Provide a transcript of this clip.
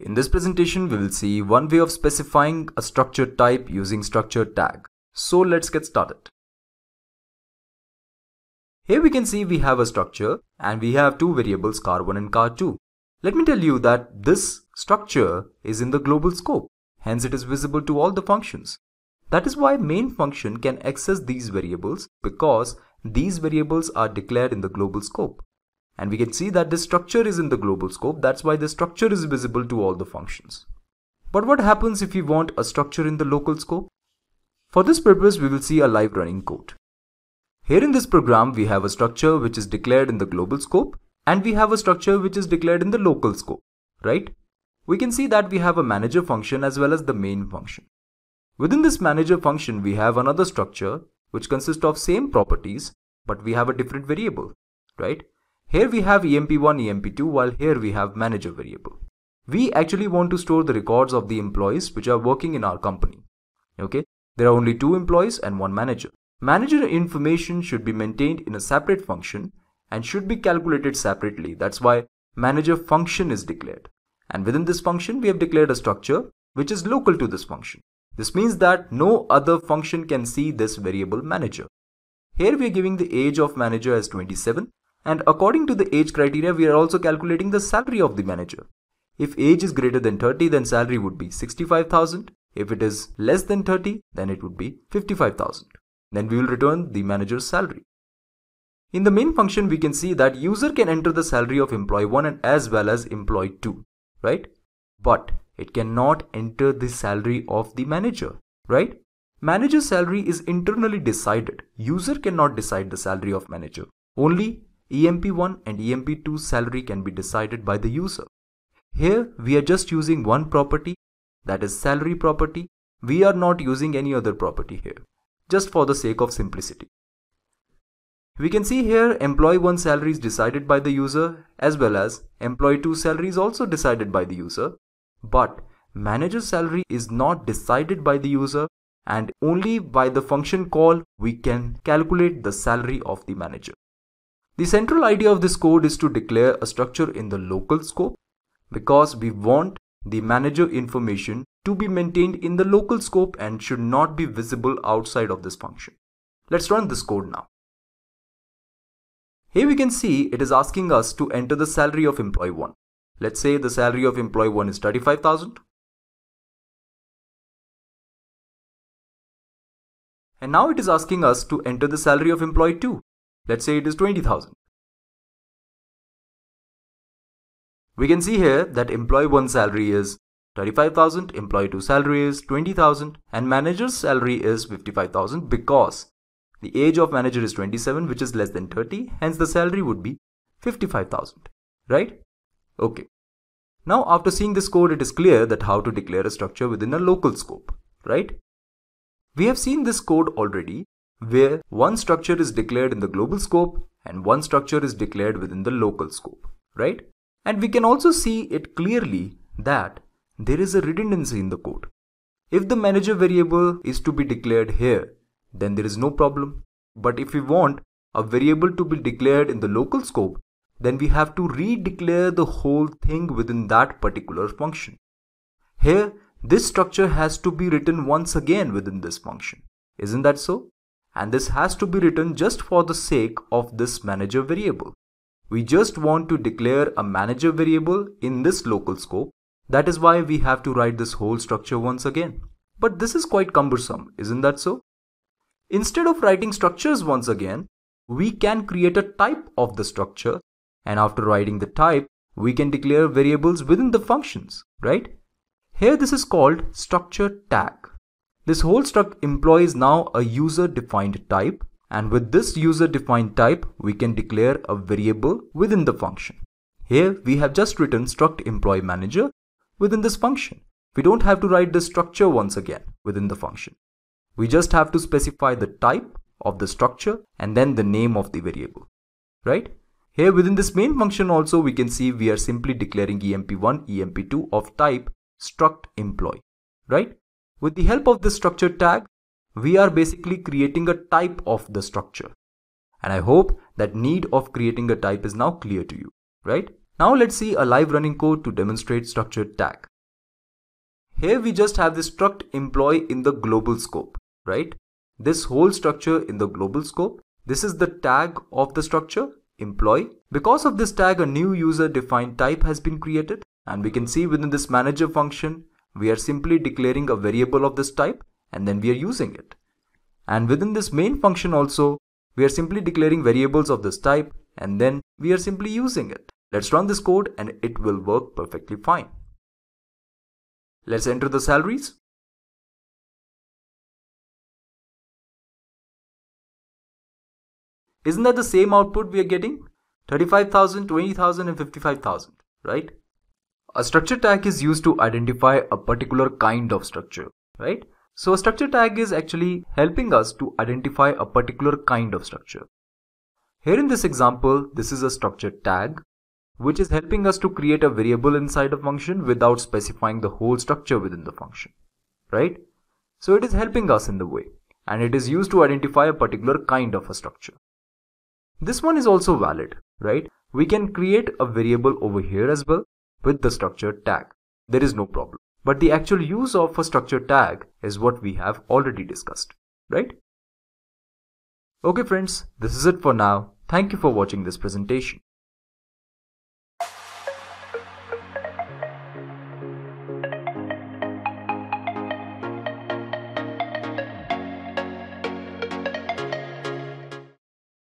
In this presentation, we will see one way of specifying a structure type using structure tag. So let's get started. Here we can see we have a structure and we have two variables car1 and car2. Let me tell you that this structure is in the global scope. Hence it is visible to all the functions. That is why main function can access these variables because these variables are declared in the global scope. And we can see that this structure is in the global scope. That's why the structure is visible to all the functions. But what happens if we want a structure in the local scope? For this purpose, we will see a live running code. Here in this program, we have a structure which is declared in the global scope and we have a structure which is declared in the local scope, right? We can see that we have a manager function as well as the main function. Within this manager function, we have another structure which consists of same properties, but we have a different variable, right? Here we have emp1, emp2 while here we have manager variable. We actually want to store the records of the employees which are working in our company. Okay, there are only two employees and one manager. Manager information should be maintained in a separate function and should be calculated separately. That's why manager function is declared. And within this function, we have declared a structure which is local to this function. This means that no other function can see this variable manager. Here we are giving the age of manager as 27 and according to the age criteria, we are also calculating the salary of the manager. If age is greater than 30, then salary would be 65,000. If it is less than 30, then it would be 55,000. Then we will return the manager's salary. In the main function, we can see that user can enter the salary of employee 1 and as well as employee 2, right? But it cannot enter the salary of the manager, right? Manager salary is internally decided. User cannot decide the salary of manager. Only EMP1 and EMP2 salary can be decided by the user. Here we are just using one property that is salary property. We are not using any other property here just for the sake of simplicity. We can see here employee 1 salary is decided by the user as well as employee 2 salary is also decided by the user but manager salary is not decided by the user and only by the function call we can calculate the salary of the manager. The central idea of this code is to declare a structure in the local scope because we want the manager information to be maintained in the local scope and should not be visible outside of this function. Let's run this code now. Here we can see it is asking us to enter the salary of employee 1. Let's say the salary of employee 1 is 35,000. And now it is asking us to enter the salary of employee 2. Let's say it is 20,000. We can see here that employee 1 salary is 35,000, employee 2 salary is 20,000 and manager's salary is 55,000 because the age of manager is 27 which is less than 30 hence the salary would be 55,000 right? Okay. Now after seeing this code it is clear that how to declare a structure within a local scope right? We have seen this code already where one structure is declared in the global scope and one structure is declared within the local scope, right? And we can also see it clearly that there is a redundancy in the code. If the manager variable is to be declared here, then there is no problem. But if we want a variable to be declared in the local scope, then we have to redeclare the whole thing within that particular function. Here, this structure has to be written once again within this function. Isn't that so? And this has to be written just for the sake of this manager variable. We just want to declare a manager variable in this local scope. That is why we have to write this whole structure once again. But this is quite cumbersome, isn't that so? Instead of writing structures once again, we can create a type of the structure and after writing the type, we can declare variables within the functions, right? Here this is called structure tag. This whole struct employs now a user defined type and with this user defined type we can declare a variable within the function. Here we have just written struct employee manager within this function. We don't have to write the structure once again within the function. We just have to specify the type of the structure and then the name of the variable, right? Here within this main function also we can see we are simply declaring emp1, emp2 of type struct employee, right? With the help of this structure tag, we are basically creating a type of the structure. And I hope that need of creating a type is now clear to you, right? Now let's see a live running code to demonstrate structure tag. here we just have this struct employee in the global scope, right? This whole structure in the global scope, this is the tag of the structure employee. Because of this tag, a new user defined type has been created and we can see within this manager function, we are simply declaring a variable of this type and then we are using it. And within this main function also, we are simply declaring variables of this type and then we are simply using it. Let's run this code and it will work perfectly fine. Let's enter the salaries. Isn't that the same output we are getting? 35,000, 20,000 and 55,000, right? A structure tag is used to identify a particular kind of structure, right? So a structure tag is actually helping us to identify a particular kind of structure. Here in this example, this is a structure tag, which is helping us to create a variable inside a function without specifying the whole structure within the function, right? So it is helping us in the way, and it is used to identify a particular kind of a structure. This one is also valid, right? We can create a variable over here as well with the structure tag. There is no problem. But the actual use of a structure tag is what we have already discussed, right? Okay friends, this is it for now. Thank you for watching this presentation.